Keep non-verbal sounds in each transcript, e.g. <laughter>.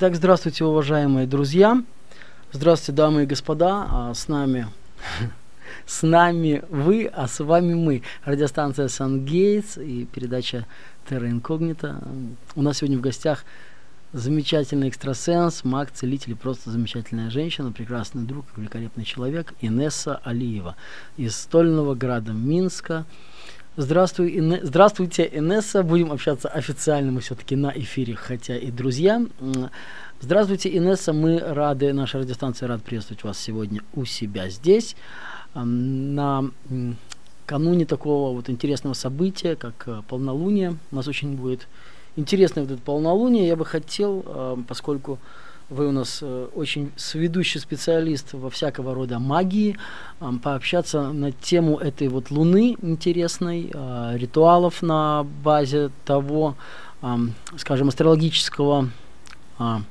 Итак, здравствуйте, уважаемые друзья. Здравствуйте, дамы и господа. А с нами <laughs> с нами вы, а с вами мы. Радиостанция Сан Гейтс и передача Терра Инкогнита. У нас сегодня в гостях замечательный экстрасенс, маг, целитель и просто замечательная женщина, прекрасный друг, великолепный человек Инесса Алиева из Стольного града Минска. Здравствуй, Ине... Здравствуйте, Инесса. Будем общаться официально, мы все-таки на эфире, хотя и друзья. Здравствуйте, Инесса. Мы рады, наша радиостанция рад приветствовать вас сегодня у себя здесь. На кануне такого вот интересного события, как э, полнолуние. У нас очень будет интересное вот это полнолуние. Я бы хотел, э, поскольку вы у нас э, очень сведущий специалист во всякого рода магии, пообщаться на тему этой вот луны интересной, э, ритуалов на базе того, скажем, астрологического а,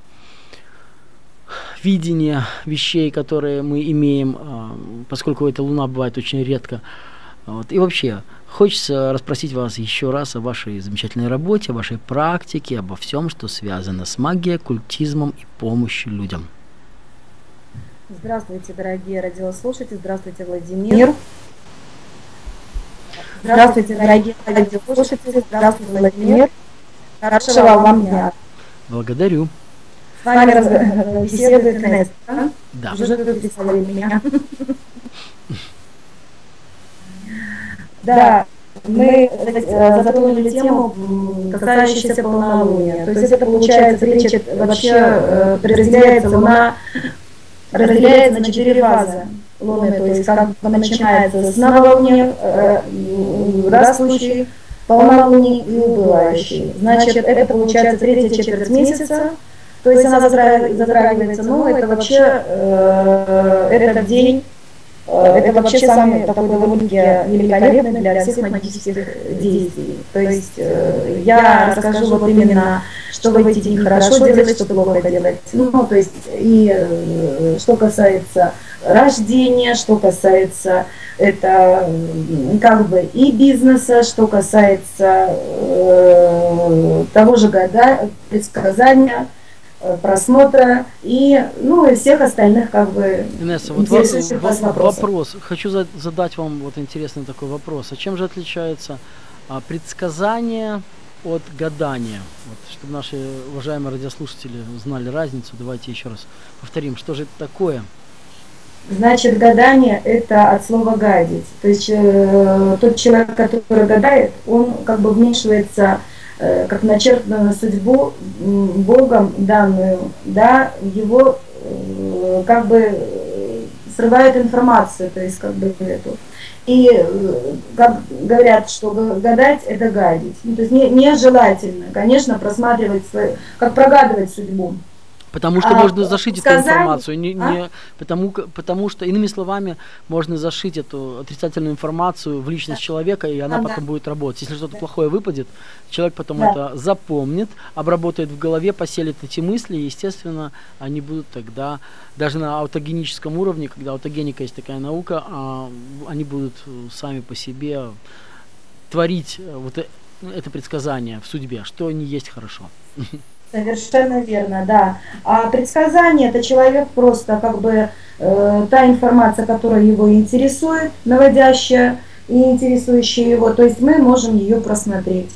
видения вещей, которые мы имеем, поскольку эта луна бывает очень редко. Вот. И вообще, Хочется расспросить вас еще раз о вашей замечательной работе, о вашей практике, обо всем, что связано с магией, культизмом и помощью людям. Здравствуйте, дорогие радиослушатели. Здравствуйте, Владимир. Здравствуйте, дорогие радиослушатели. Здравствуйте, Владимир. Хорошего вам дня. Благодарю. С вами раз... беседует Нестор. Да. Уже представили меня. <laughs> Да, мы э, затронули тему, касающуюся полнолуния. То есть это получается, речь вообще э, разделяется луна, разделяется на четыре фазы луны, то есть как начинается с новолуния, э, растущей, полнолуние и убывающей. Значит, это получается третья четверть месяца, то есть она затрагивается, но это вообще э, этот день Э, это вообще самый такой довольно-таки великолепный для всех магических действий. То есть э, я расскажу вот именно, что в эти дни хорошо делать, что плохо делать. Ну, то есть и э, что касается рождения, что касается это как бы и бизнеса, что касается э, того же года, предсказания, Э, просмотра и ну и всех остальных как бы Инесса, вот интересующих вас вопросов. Вопрос. Хочу задать вам вот интересный такой вопрос. А чем же отличается а, предсказание от гадания? Вот, чтобы наши уважаемые радиослушатели знали разницу, давайте еще раз повторим, что же это такое? Значит, гадание – это от слова «гадить». То есть э, тот человек, который гадает, он как бы вмешивается Э, как начертанную судьбу Богом данную, да, его э, как бы э, срывает информацию, то есть как бы эту. И как говорят, что гадать это гадить. Ну, то есть не, нежелательно, конечно, просматривать свою, как прогадывать судьбу. Потому что а, можно зашить сказать, эту информацию. Не, а? не, потому, потому что, иными словами, можно зашить эту отрицательную информацию в личность да. человека, и она а, потом да. будет работать. Если что-то плохое выпадет, человек потом да. это запомнит, обработает в голове, поселит эти мысли, и, естественно, они будут тогда, даже на аутогеническом уровне, когда аутогеника есть такая наука, а, они будут сами по себе творить э, вот э, это предсказание в судьбе, что не есть хорошо. <laughs> Совершенно верно, да. А предсказание это человек просто как бы э, та информация, которая его интересует, наводящая и интересующая его, то есть мы можем ее просмотреть.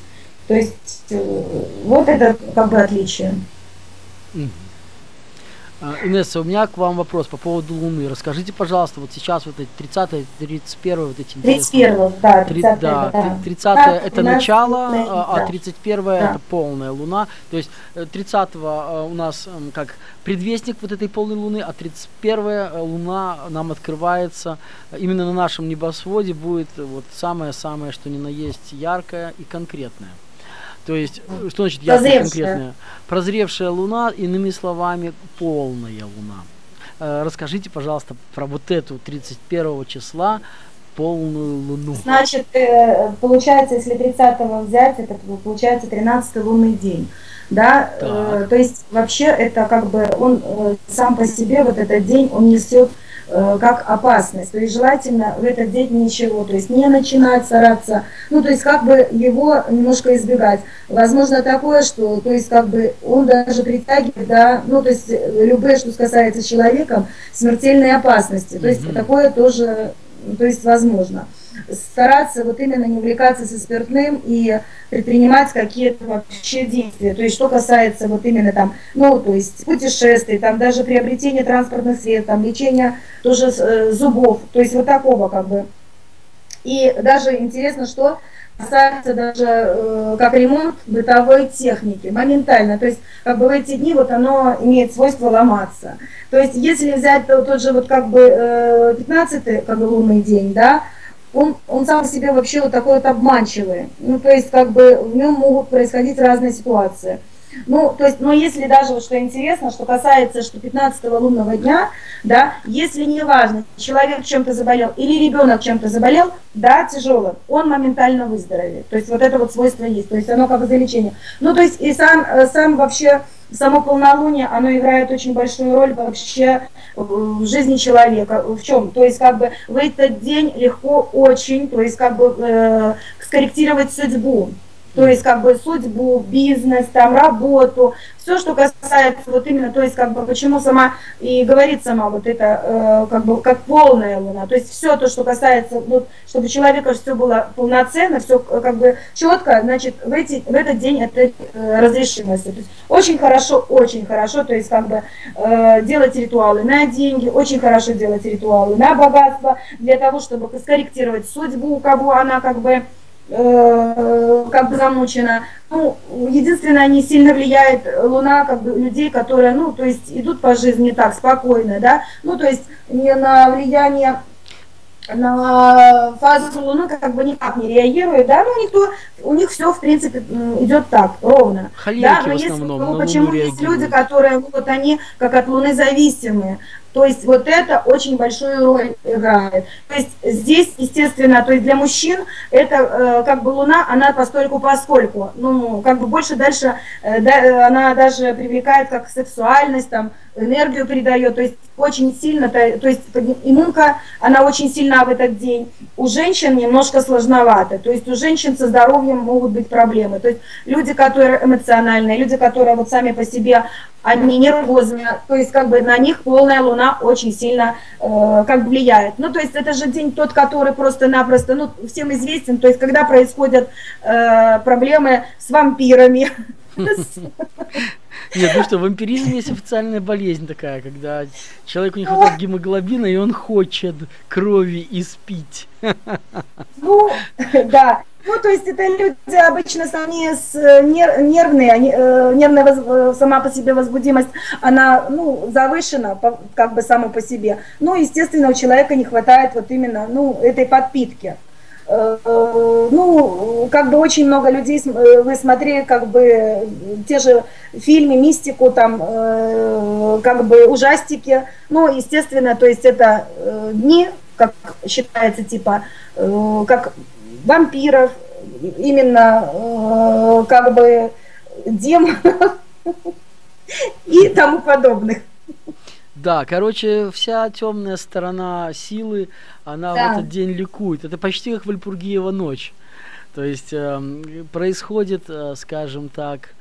То есть э, вот это как бы отличие. Mm-hmm. А, Инесса, у меня к вам вопрос по поводу Луны. Расскажите, пожалуйста, вот сейчас вот эти 30 31 вот эти 31 да, 30 да, да. 30 да, это начало, а 31 да. это полная Луна. То есть 30 э, э, у нас как предвестник вот этой полной Луны, а 31 э, Луна нам открывается именно на нашем небосводе будет вот самое-самое, что ни на есть яркое и конкретное. То есть, э, что значит ясная конкретная? Прозревшая луна, иными словами, полная луна. Э, расскажите, пожалуйста, про вот эту 31 числа полную луну. Значит, э, получается, если 30 взять, это получается 13 лунный день. Да, так. то есть вообще это как бы он сам по себе, вот этот день, он несет как опасность. То есть желательно в этот день ничего, то есть не начинать стараться, ну то есть как бы его немножко избегать. Возможно такое, что то есть как бы он даже притягивает, да, ну то есть любые, что касается человека, смертельной опасности. То есть mm-hmm. такое тоже, то есть возможно стараться вот именно не увлекаться со спиртным и предпринимать какие-то вообще действия. То есть что касается вот именно там, ну, то есть путешествий, там даже приобретения транспортных средств, там лечения тоже э, зубов, то есть вот такого как бы. И даже интересно, что касается даже э, как ремонт бытовой техники, моментально. То есть как бы в эти дни вот оно имеет свойство ломаться. То есть если взять тот, тот же вот как бы э, 15 как бы лунный день, да, он, он сам по себе вообще вот такой вот обманчивый. Ну, то есть, как бы в нем могут происходить разные ситуации. Ну, то есть, но если даже вот что интересно, что касается, что 15 лунного дня, да, если не важно, человек чем-то заболел или ребенок чем-то заболел, да, тяжелым, он моментально выздоровеет. То есть вот это вот свойство есть, то есть оно как залечение. Ну, то есть и сам, э, сам вообще само полнолуние, оно играет очень большую роль вообще в жизни человека. В чем? То есть как бы в этот день легко очень, то есть как бы э, скорректировать судьбу то есть как бы судьбу, бизнес, там, работу, все, что касается вот именно, то есть как бы почему сама и говорит сама вот это э, как бы как полная луна, то есть все то, что касается, вот, чтобы у человека все было полноценно, все как бы четко, значит в, эти, в этот день это э, разрешимость. То есть очень хорошо, очень хорошо, то есть как бы э, делать ритуалы на деньги, очень хорошо делать ритуалы на богатство, для того, чтобы скорректировать судьбу, у кого она как бы Э, как бы замучена. Ну, единственное, не сильно влияет Луна, как бы людей, которые, ну, то есть идут по жизни так, спокойно, да, ну, то есть не на влияние на фазу Луны как бы никак не реагирует, да, ну никто, у них все в принципе идет так, ровно. Холерики да, но в основном, ну, почему есть люди, которые, вот они как от Луны зависимые, то есть вот это очень большую роль играет. То есть здесь, естественно, то есть для мужчин это э, как бы Луна, она постольку поскольку, ну, как бы больше дальше, э, да, она даже привлекает как сексуальность, там, энергию передает, то есть очень сильно, то, то есть иммунка, она очень сильна в этот день. У женщин немножко сложновато, то есть у женщин со здоровьем могут быть проблемы. То есть люди, которые эмоциональные, люди, которые вот сами по себе, они нервозные, то есть как бы на них полная луна очень сильно э, как бы влияет. Ну то есть это же день тот, который просто-напросто, ну всем известен, то есть когда происходят э, проблемы с вампирами, <laughs> Нет, ну что, вампиризм есть официальная болезнь такая, когда человеку не хватает гемоглобина, и он хочет крови испить. Ну, <laughs> да. Ну, то есть это люди обычно сами с э, нер, нервные, они, э, нервная воз, э, сама по себе возбудимость, она, ну, завышена по, как бы сама по себе. Ну, естественно, у человека не хватает вот именно, ну, этой подпитки. Э, ну, как бы очень много людей, вы смотрели, как бы, те же фильмы, мистику, там, как бы, ужастики, ну, естественно, то есть это дни, как считается, типа, как вампиров, именно, как бы, демонов <laughs> и тому подобных. Да, короче, вся темная сторона силы, она да. в этот день ликует. Это почти как Вальпургиева ночь. То есть э, происходит, э, скажем так,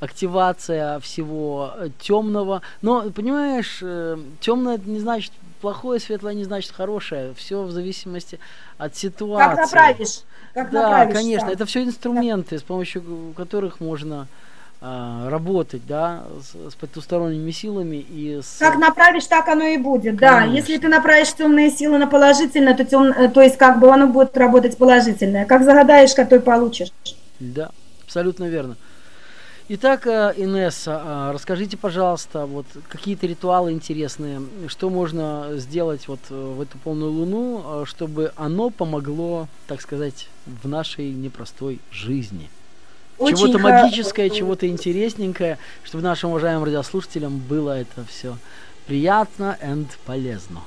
активация всего э, темного. Но, понимаешь, э, темное не значит плохое, светлое не значит хорошее. Все в зависимости от ситуации. Как направишь? Как да, направишь, конечно, да. это все инструменты, с помощью которых можно а, работать, да, с, с потусторонними силами и с... Как направишь, так оно и будет, Конечно. да. Если ты направишь темные силы на положительное, то, тем, э, то есть как бы оно будет работать положительное. Как загадаешь, как то и получишь. Да, абсолютно верно. Итак, э, Инесса, а, расскажите, пожалуйста, вот какие-то ритуалы интересные, что можно сделать вот э, в эту полную луну, чтобы оно помогло, так сказать, в нашей непростой жизни – чего-то магическое, чего-то интересненькое, чтобы нашим уважаемым радиослушателям было это все приятно и полезно.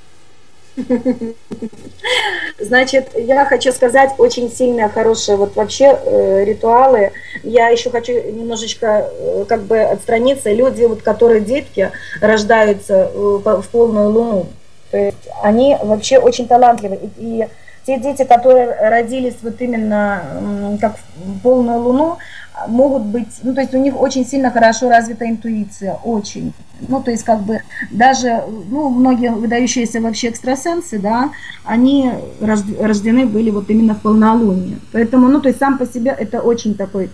<laughs> Значит, я хочу сказать очень сильно хорошие вот вообще э, ритуалы. Я еще хочу немножечко э, как бы отстраниться. Люди, вот которые детки рождаются э, в полную луну, То есть они вообще очень талантливы. И, и те дети, которые родились вот именно как в полную луну, могут быть, ну, то есть у них очень сильно хорошо развита интуиция, очень. Ну, то есть как бы даже, ну, многие выдающиеся вообще экстрасенсы, да, они рождены были вот именно в полнолуние. Поэтому, ну, то есть сам по себе это очень такой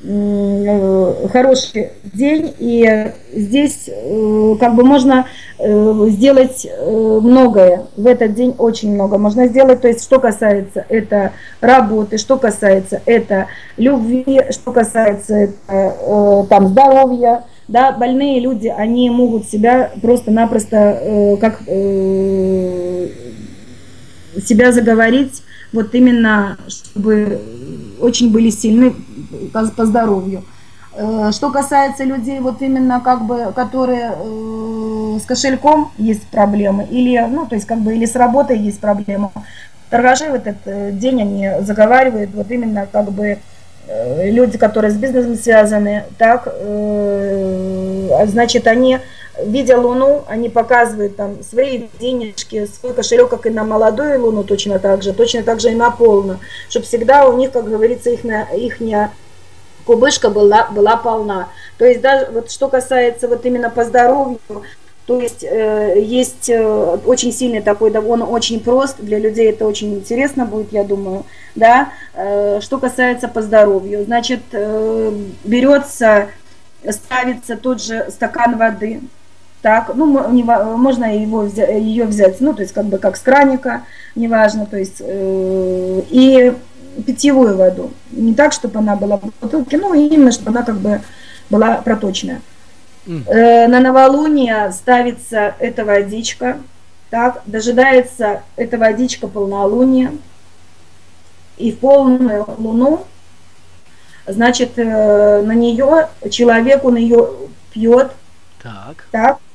хороший день, и здесь э, как бы можно э, сделать многое, в этот день очень много можно сделать, то есть что касается это работы, что касается это любви, что касается это там здоровья, да, больные люди, они могут себя просто-напросто как себя заговорить, вот именно, чтобы очень были сильны по здоровью. Э, что касается людей, вот именно как бы, которые э, с кошельком есть проблемы, или, ну, то есть как бы, или с работой есть проблема, торгаши в этот э, день они заговаривают, вот именно как бы люди, которые с бизнесом связаны, так, значит, они, видя Луну, они показывают там свои денежки, свой кошелек, как и на молодую Луну точно так же, точно так же и на полную, чтобы всегда у них, как говорится, их, их кубышка была, была полна. То есть даже вот что касается вот именно по здоровью, то есть э, есть э, очень сильный такой, да, он очень прост, для людей это очень интересно будет, я думаю, да. Э, что касается по здоровью, значит, э, берется, ставится тот же стакан воды, так, ну, не, можно его взять, ее взять, ну, то есть как бы как с краника, неважно, то есть, э, и питьевую воду. Не так, чтобы она была в бутылке, но именно, чтобы она как бы была проточная. Mm. на новолуние ставится эта водичка, так, дожидается эта водичка полнолуния, и в полную луну, значит, э, на нее, человек, он ее пьет, так, так э,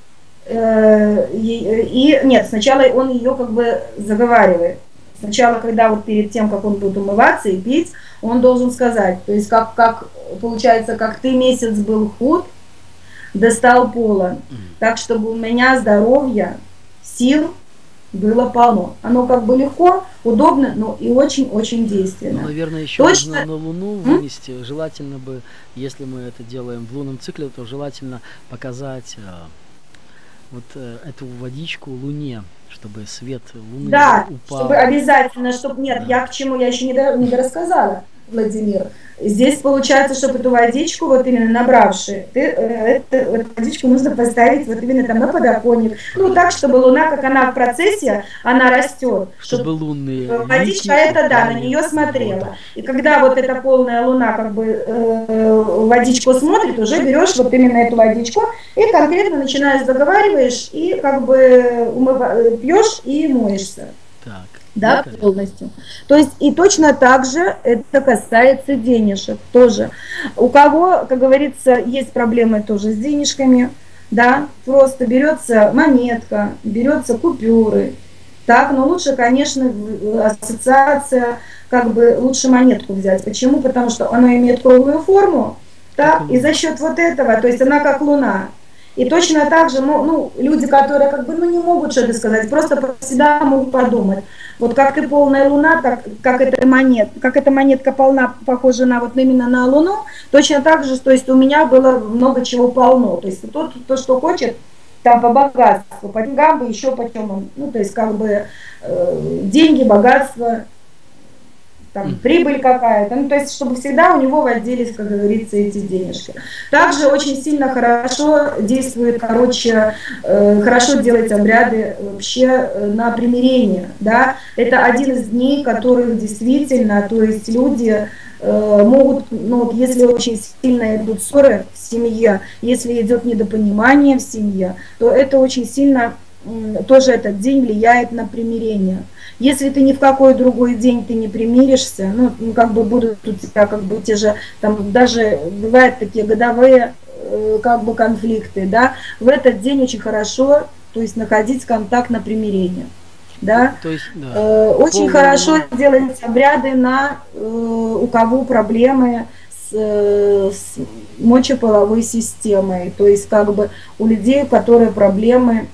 и, и нет, сначала он ее как бы заговаривает, Сначала, когда вот перед тем, как он будет умываться и пить, он должен сказать, то есть как, как получается, как ты месяц был худ, достал пола, так чтобы у меня здоровья, сил было полно. Оно как бы легко, удобно, но и очень-очень действенно. Ну, наверное, еще Точно... на Луну вынести. М? Желательно бы, если мы это делаем в лунном цикле, то желательно показать э, вот э, эту водичку Луне чтобы свет Луны да, упал. чтобы обязательно, чтобы нет, да. я к чему я еще не, до, не рассказала, Владимир. Здесь получается, чтобы эту водичку, вот именно набравши, ты, э, эту, эту водичку нужно поставить вот именно там на подоконник. Ну, так, чтобы луна, как она в процессе, она растет. Чтобы, чтобы лунные э, Водичка это, да, на нее смотрела. И когда вот эта полная луна, как бы, э, водичку смотрит, уже берешь вот именно эту водичку и конкретно начинаешь заговариваешь и как бы умыва, пьешь и моешься. Так да, ну, полностью. То есть и точно так же это касается денежек тоже. У кого, как говорится, есть проблемы тоже с денежками, да, просто берется монетка, берется купюры, так, но лучше, конечно, ассоциация, как бы лучше монетку взять. Почему? Потому что она имеет круглую форму, так, и за счет вот этого, то есть она как луна, и точно так же, ну, ну, люди, которые как бы, ну, не могут что-то сказать, просто про себя могут подумать. Вот как ты полная луна, так, как эта монет, как эта монетка полна, похожа на вот именно на луну, точно так же, то есть у меня было много чего полно. То есть тот, то, что хочет, там по богатству, по деньгам бы еще по чем, ну, то есть как бы э, деньги, богатство, там прибыль какая-то, ну то есть чтобы всегда у него водились, как говорится, эти денежки. Также очень сильно хорошо действует, короче, э, хорошо делать обряды вообще э, на примирение, да, это один из дней, которых действительно, то есть люди э, могут, ну вот если очень сильно идут ссоры в семье, если идет недопонимание в семье, то это очень сильно тоже этот день влияет на примирение. Если ты ни в какой другой день ты не примиришься, ну, как бы будут у тебя как бы те же, там даже бывают такие годовые э, как бы конфликты, да, в этот день очень хорошо, то есть находить контакт на примирение. Да? То есть, да. Э, очень хорошо делать обряды на э, у кого проблемы с, э, с мочеполовой системой, то есть как бы у людей, у которых проблемы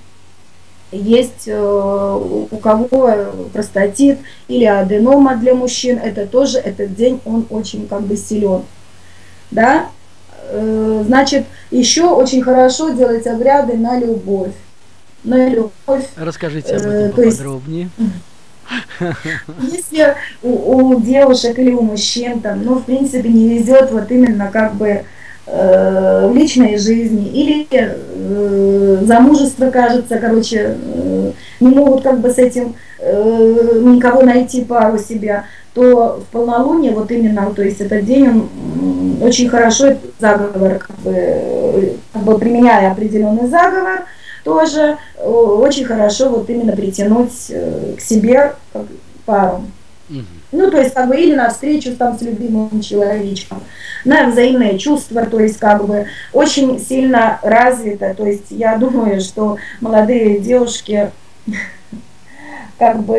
есть э, у кого простатит или аденома для мужчин, это тоже этот день он очень как бы силен. Да? Э, значит, еще очень хорошо делать обряды на любовь. На любовь. Расскажите об этом поподробнее. <laughs> Если у, у девушек или у мужчин там, ну, в принципе, не везет вот именно как бы Э, в личной жизни или э, замужество, кажется, короче, э, не могут как бы с этим э, никого найти пару себя, то в полнолуние вот именно, то есть этот день он очень хорошо заговор, как бы, как бы применяя определенный заговор, тоже э, очень хорошо вот именно притянуть э, к себе пару. Ну, то есть, как бы, или на встречу там с любимым человечком, на взаимное чувство, то есть, как бы, очень сильно развито. То есть, я думаю, что молодые девушки, <laughs> как бы,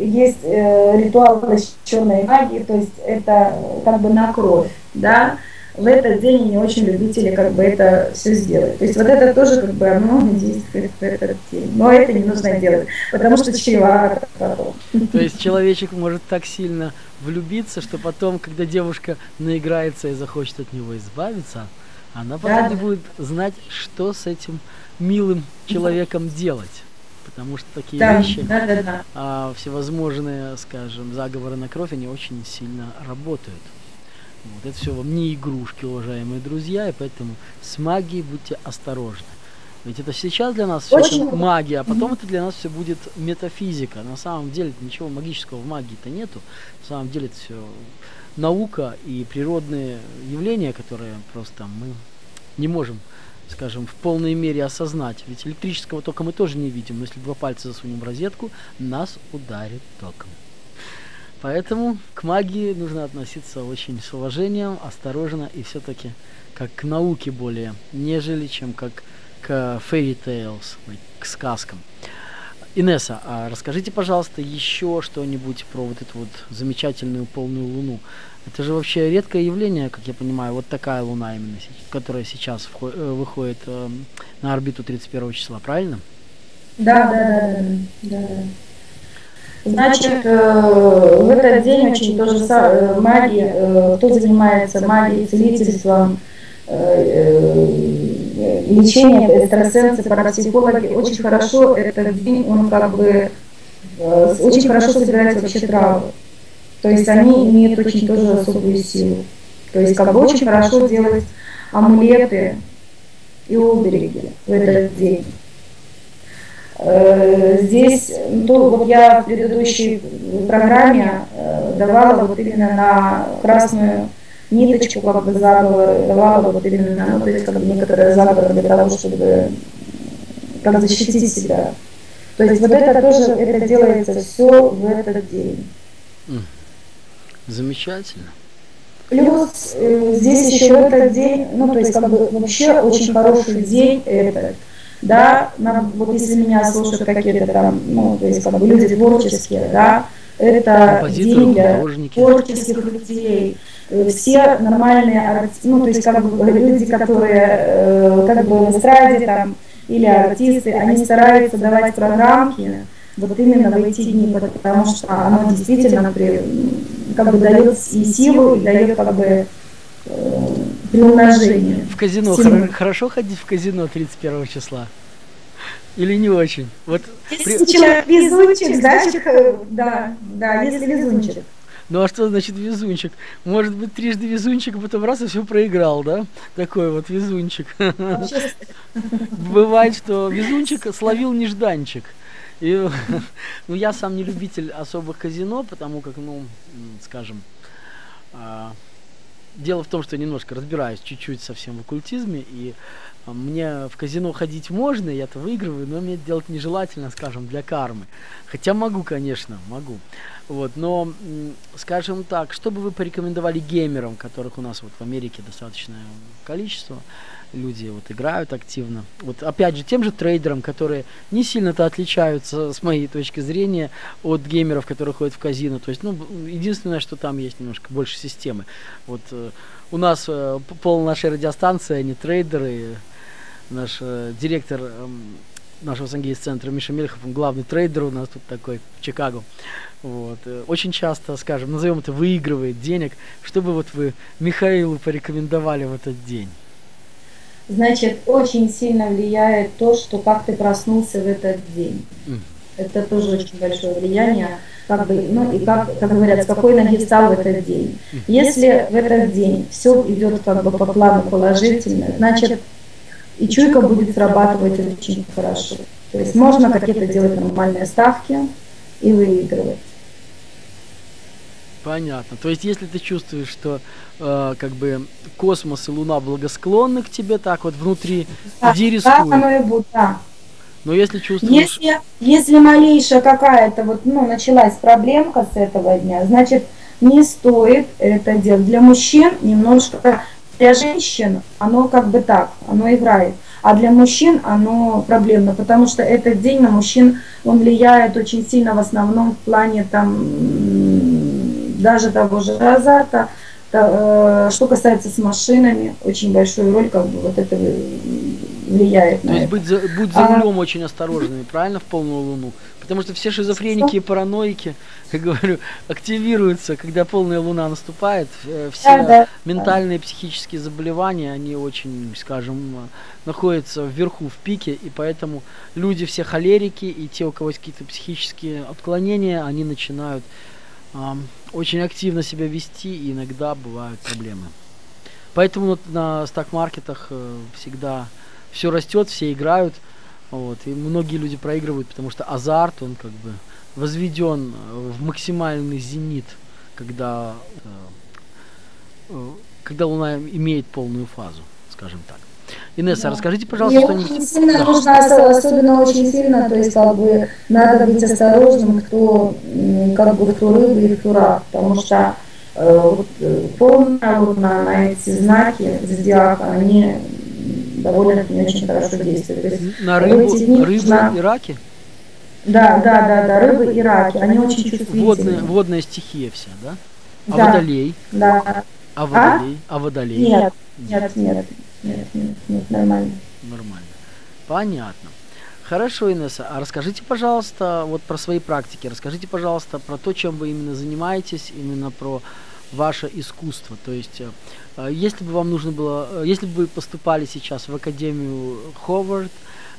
есть э, ритуал черной магии, то есть, это как бы на кровь, да, в этот день они очень любители как бы это все сделать. То есть вот это тоже как бы оно действует в этот день. Но это не нужно делать, потому что чревато То есть человечек может так сильно влюбиться, что потом, когда девушка наиграется и захочет от него избавиться, она потом да. не будет знать, что с этим милым человеком делать. Потому что такие да, вещи, да, да, да. А, всевозможные, скажем, заговоры на кровь, они очень сильно работают. Вот, это все вам не игрушки, уважаемые друзья, и поэтому с магией будьте осторожны. Ведь это сейчас для нас все Очень... магия, а потом mm-hmm. это для нас все будет метафизика. На самом деле ничего магического в магии-то нету. На самом деле это все наука и природные явления, которые просто мы не можем, скажем, в полной мере осознать. Ведь электрического тока мы тоже не видим, но если два пальца засунем в розетку, нас ударит током. Поэтому к магии нужно относиться очень с уважением, осторожно и все-таки как к науке более, нежели чем как к fairy tales, к сказкам. Инесса, а расскажите, пожалуйста, еще что-нибудь про вот эту вот замечательную полную луну. Это же вообще редкое явление, как я понимаю, вот такая луна именно, которая сейчас э, выходит э, на орбиту 31 числа, правильно? Да, да, да, да. да. Значит, э, в этот день очень тоже э, маги, э, кто занимается магией, целительством, лечением, экстрасенсы, парапсихологи, очень хорошо этот день, он как бы очень хорошо собирается вообще травы. То есть они имеют очень тоже особую силу. То есть как бы очень хорошо делать амулеты и обереги в этот день. Э, здесь, ну, вот я в предыдущей программе э, давала вот именно на красную ниточку как бы заговор, давала вот именно, ну, то есть как бы некоторые заговоры для того, чтобы как защитить себя. То есть вот это тоже, это делается все в этот день. Замечательно. Плюс э, здесь еще в этот день, ну то есть как бы вообще очень хороший день этот да, нам, вот если меня слушают какие-то там, ну, то есть как бы люди творческие, да, это день для творческих людей, э, все нормальные ну, то есть как бы люди, которые э, как бы в эстраде там, или артисты, они стараются давать программки, вот именно в эти дни, потому что оно действительно при, как бы дает и силу, и дает как бы э, приумножение. В казино Сильно. хорошо ходить в казино 31 числа? Или не очень? Вот если при... человек везунчик, значит, э, да, да, если везунчик. Ну а что значит везунчик? Может быть трижды везунчик, а потом раз и все проиграл, да? Такой вот везунчик. Бывает, что везунчик словил нежданчик. И, <laughs> ну, я сам не любитель особых казино, потому как, ну, скажем, а, дело в том, что я немножко разбираюсь чуть-чуть совсем в оккультизме, и а, мне в казино ходить можно, я-то выигрываю, но мне это делать нежелательно, скажем, для кармы. Хотя могу, конечно, могу. Вот, но, скажем так, что бы вы порекомендовали геймерам, которых у нас вот в Америке достаточное количество, люди вот играют активно. Вот опять же, тем же трейдерам, которые не сильно-то отличаются, с моей точки зрения, от геймеров, которые ходят в казино. То есть, ну, единственное, что там есть немножко больше системы. Вот э, у нас э, пол нашей радиостанции, они трейдеры, наш э, директор э, нашего Сангейс-центра Миша Мельхов, он главный трейдер у нас тут такой в Чикаго. Вот. Очень часто, скажем, назовем это выигрывает денег. Что бы вот вы Михаилу порекомендовали в этот день? Значит, очень сильно влияет то, что как ты проснулся в этот день. Это тоже очень большое влияние. Как бы, ну и как, как говорят, с какой ноги встал в этот день. Если в этот день все идет как бы по плану положительно, значит и чуйка будет срабатывать очень хорошо. То есть можно какие-то делать нормальные ставки и выигрывать. Понятно. То есть, если ты чувствуешь, что э, как бы космос и Луна благосклонны к тебе, так вот внутри, да, иди рискуй. Да, оно и будет, да. Но если чувствуешь... Если, если малейшая какая-то вот, ну, началась проблемка с этого дня, значит, не стоит это делать. Для мужчин немножко, для женщин оно как бы так, оно играет. А для мужчин оно проблемно, потому что этот день на мужчин, он влияет очень сильно в основном в плане там даже того же Розата, э, что касается с машинами, очень большую роль как бы вот это влияет. То есть быть за, будь за а рулем а... очень осторожными, правильно, в полную луну? Потому что все шизофреники и параноики, <laughs> как говорю, активируются, когда полная луна наступает. Э, все да, да, ментальные да. психические заболевания, они очень, скажем, находятся вверху, в пике, и поэтому люди все холерики, и те, у кого есть какие-то психические отклонения, они начинают очень активно себя вести, и иногда бывают проблемы. Поэтому на стак-маркетах э, всегда все растет, все играют, вот, и многие люди проигрывают, потому что азарт, он как бы возведен в максимальный зенит, когда, э, э, когда Луна имеет полную фазу, скажем так. Инесса, да. расскажите, пожалуйста, что-нибудь. Очень сильно да. нужно, особенно очень сильно, то есть как бы надо быть осторожным, кто как бы кто рыба и кто рак, потому что э, вот, э, полная луна на эти знаки зодиака, они довольно не очень хорошо действуют. То есть на рыбу, дни рыбы нужно... и раки? Да, да, да, да, рыбы и раки, они очень чувствительны. Водная, водная стихия вся, да? А да, водолей? Да. А водолей? А, а водолей? Нет, нет, нет. Нет, нет, нормально. Нормально. Понятно. Хорошо, Инесса, а расскажите, пожалуйста, вот про свои практики. Расскажите, пожалуйста, про то, чем вы именно занимаетесь, именно про ваше искусство. То есть, э, э, если бы вам нужно было, э, если бы вы поступали сейчас в Академию Ховард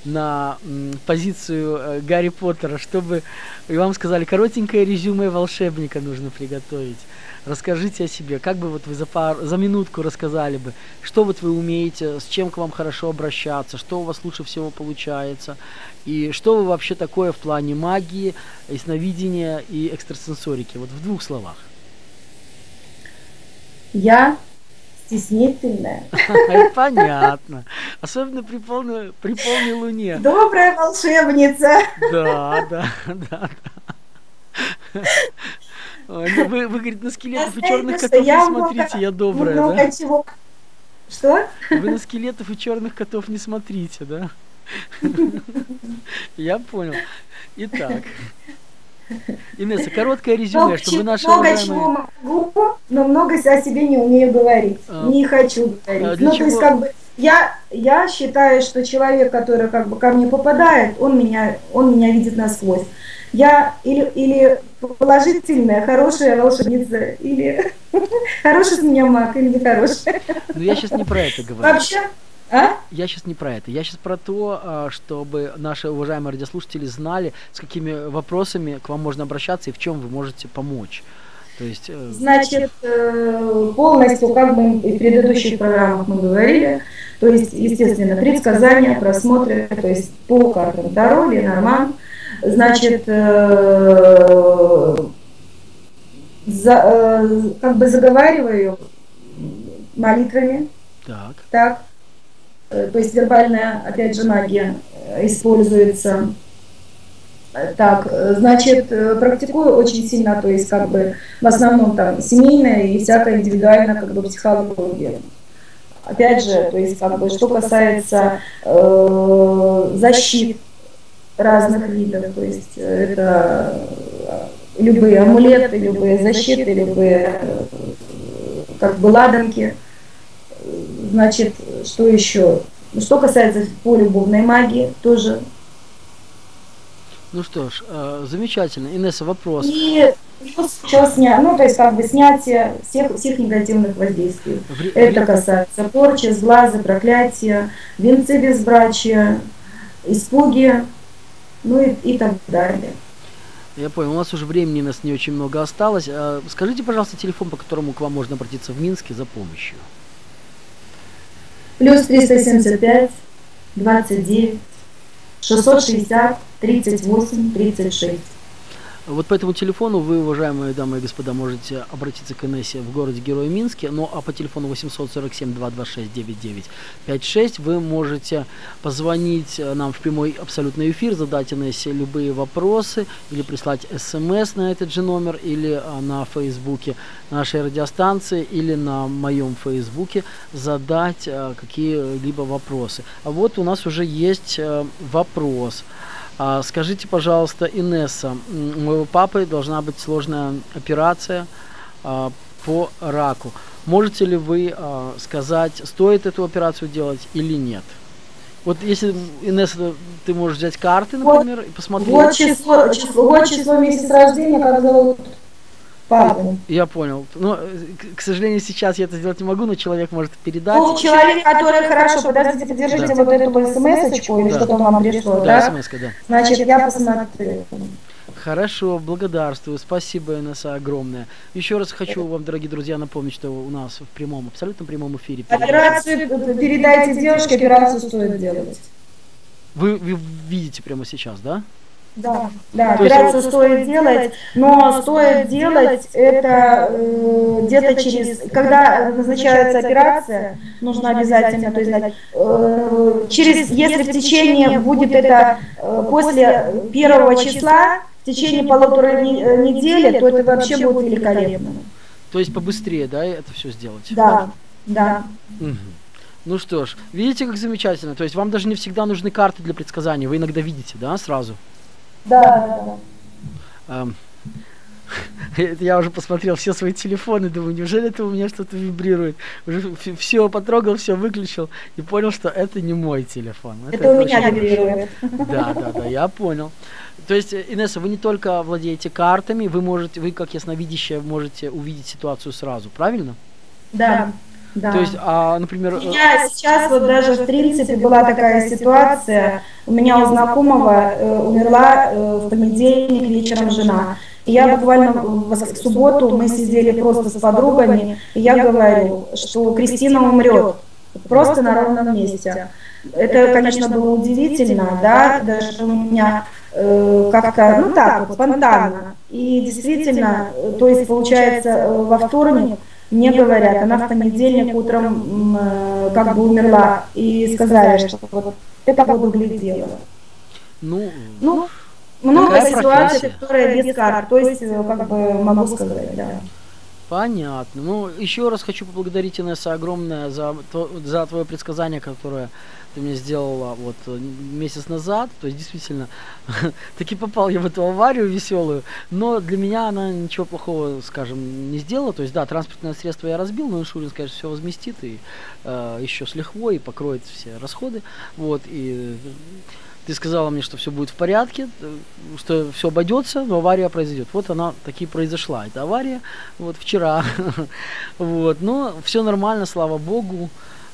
на позицию Гарри Поттера, чтобы и вам сказали, коротенькое резюме волшебника нужно приготовить. Расскажите о себе, как бы вот вы за, пар, за минутку рассказали бы, что вот вы умеете, с чем к вам хорошо обращаться, что у вас лучше всего получается, и что вы вообще такое в плане магии, ясновидения и экстрасенсорики, вот в двух словах. Я стеснительная. Понятно. Особенно при полной, при полной луне. Добрая волшебница. Да, да, да. да. Вы, вы, говорит, на скелетов и черных котов не смотрите, я добрая, да? Что? Вы на скелетов и черных котов не смотрите, да? <laughs> Я понял. Итак. Инесса, короткое резюме, много чтобы наши Много уважаемые... чего могу, но много о себе не умею говорить. А, не хочу говорить. А ну, чего? то есть, как бы, я, я считаю, что человек, который как бы ко мне попадает, он меня, он меня видит насквозь я или, или положительная, хорошая волшебница, или <laughs> хороший с меня маг, или нехорошая. Ну, я сейчас не про это говорю. Вообще, а? Я сейчас не про это. Я сейчас про то, а, чтобы наши уважаемые радиослушатели знали, с какими вопросами к вам можно обращаться и в чем вы можете помочь. То есть, э, Значит, э, полностью, как мы и в предыдущих программах мы говорили, то есть, естественно, предсказания, просмотры, то есть по картам Таро, Ленорман, значит, э, за, как бы заговариваю молитвами. Так. Так. То есть вербальная, опять же, магия используется. Так, значит, практикую очень сильно, то есть как бы в основном там семейная и всякая индивидуальная как бы психология. Опять же, то есть как бы что касается э, защит, разных видов, то есть э, это э, любые амулеты, любые защиты, любые э, как бы ладанки. Значит, что еще? Что касается полюбовной магии, тоже Ну что ж, э, замечательно. Инесса, вопрос. И что снять, ну, то есть как бы снятие всех, всех негативных воздействий. Вре- Это касается порчи, сглаза, проклятия, венцы безбрачия, испуги, ну и, и так далее. Я понял, у нас уже времени у нас не очень много осталось. А, скажите, пожалуйста, телефон, по которому к вам можно обратиться в Минске за помощью. Плюс 375, 29, 660, 38, 36. Вот по этому телефону вы, уважаемые дамы и господа, можете обратиться к Инессе в городе Герой Минске, ну а по телефону 847-226-9956 вы можете позвонить э, нам в прямой абсолютный эфир, задать Инессе любые вопросы или прислать смс на этот же номер или э, на фейсбуке нашей радиостанции или на моем фейсбуке задать э, какие-либо вопросы. А вот у нас уже есть вопрос. А, скажите, пожалуйста, Инесса, у моего папы должна быть сложная операция а, по раку. Можете ли вы а, сказать, стоит эту операцию делать или нет? Вот если, Инесса, ты можешь взять карты, например, вот, и посмотреть. Вот число, число, вот число месяц рождения, как зовут Павлу. Я понял. Но, э, к сожалению, сейчас я это сделать не могу, но человек может передать. Ну, человек, который хорошо, подождите, подержите да. вот эту смс-очку или да. что-то вам пришло, да? Да, смс да. Значит, я посмотрю. Хорошо, благодарствую, спасибо, Инесса, огромное. Еще раз хочу вам, дорогие друзья, напомнить, что у нас в прямом, абсолютно прямом эфире. Операцию передайте девушке, операцию стоит делать. Вы, вы видите прямо сейчас, да? Да, да, То операцию есть... стоит делать, но стоит делать это э, где-то через, когда назначается операция, нужно обязательно, то есть э, через, если в течение будет это э, после первого числа, в течение полутора э, недели, то это вообще будет великолепно. То есть побыстрее, да, это все сделать? Да, да. Угу. Ну что ж, видите, как замечательно. То есть вам даже не всегда нужны карты для предсказаний, вы иногда видите, да, сразу? Да, да, да. <laughs> Я уже посмотрел все свои телефоны, думаю, неужели это у меня что-то вибрирует? Уже все потрогал, все выключил и понял, что это не мой телефон. Это, это у меня вибрирует. Да, да, да, я понял. То есть, Инесса, вы не только владеете картами, вы можете, вы как ясновидящая можете увидеть ситуацию сразу, правильно? Да. Да. То есть, а, например... У меня сейчас вот даже в принципе была такая ситуация, у меня у знакомого э, умерла э, в понедельник вечером жена. И я буквально в, субботу мы сидели просто с подругами, и я говорю, что Кристина умрет просто на ровном месте. Это, конечно, было удивительно, да, даже у меня э, как-то, ну так, вот, спонтанно. И действительно, то есть, получается, э, во вторник мне говорят, она в понедельник утром э, как бы умерла, и сказали, что вот это вот выглядело. Ну, ну много ситуаций, которые без карт, то есть, э, как бы могу сказать, да. Понятно. Ну, еще раз хочу поблагодарить, Инесса, огромное за, за твое предсказание, которое ты мне сделала вот э, месяц назад. То есть, действительно, <laughs> таки попал я в эту аварию веселую. Но для меня она ничего плохого, скажем, не сделала. То есть, да, транспортное средство я разбил, но Иншурин, конечно, все возместит и э, еще с лихвой и покроет все расходы. Вот, и ты сказала мне, что все будет в порядке, э, что все обойдется, но авария произойдет. Вот она таки произошла. Это авария вот вчера. <laughs> вот, но все нормально, слава богу.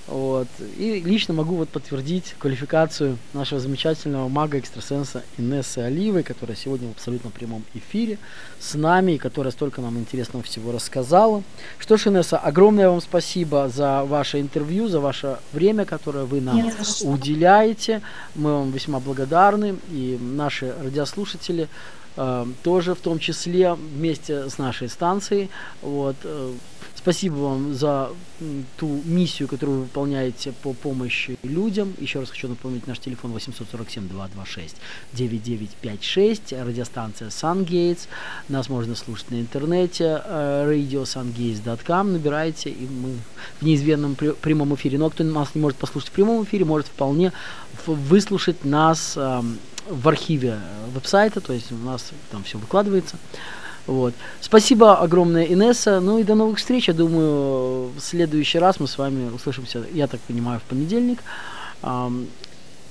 Вот. И лично могу вот подтвердить квалификацию нашего замечательного мага-экстрасенса Инессы Оливой, которая сегодня в абсолютно прямом эфире с нами и которая столько нам интересного всего рассказала. Что ж, Инесса, огромное вам спасибо за ваше интервью, за ваше время, которое вы нам уделяете. Мы вам весьма благодарны, и наши радиослушатели э, тоже в том числе вместе с нашей станцией. Вот, э, Спасибо вам за ту миссию, которую вы выполняете по помощи людям. Еще раз хочу напомнить наш телефон 847-226-9956, радиостанция SunGates. Нас можно слушать на интернете, э, radiosungates.com. Набирайте, и мы в неизменном прямом эфире. Но кто нас не может послушать в прямом эфире, может вполне выслушать нас эм, в архиве веб-сайта, то есть у нас там все выкладывается. Вот. Спасибо огромное, Инесса. Ну и до новых встреч. Я думаю, в следующий раз мы с вами услышимся, я так понимаю, в понедельник.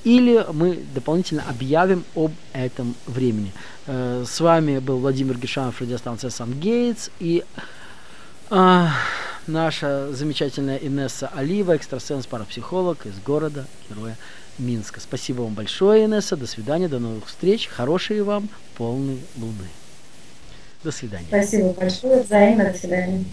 или мы дополнительно объявим об этом времени. Э, с вами был Владимир Гишанов, радиостанция Сан-Гейтс и э, наша замечательная Инесса Алива, экстрасенс-парапсихолог из города, героя Минска. Спасибо вам большое, Инесса. До свидания, до новых встреч. Хорошей вам полной луны. До свидания. Спасибо большое. Взаимно. До свидания.